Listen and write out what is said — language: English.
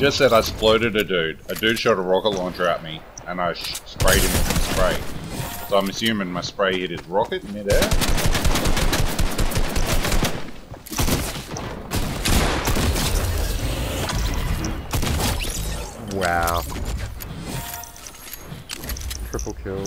just said I exploded a dude. A dude shot a rocket launcher at me, and I sprayed him with spray. So I'm assuming my spray hit his rocket midair. Wow. Triple kill.